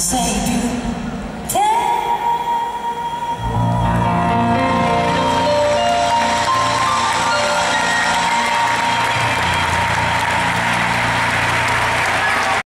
save you.